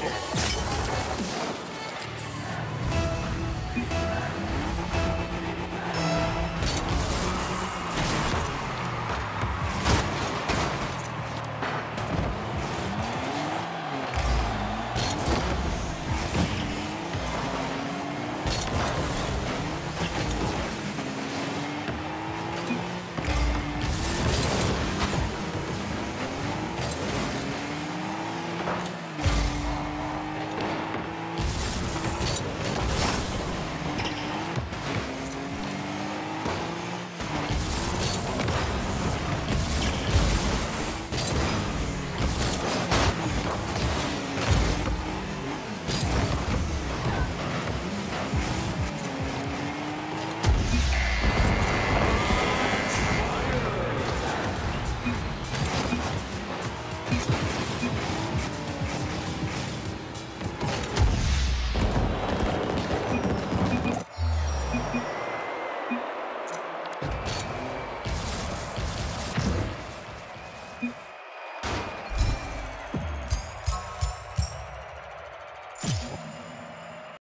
Yeah.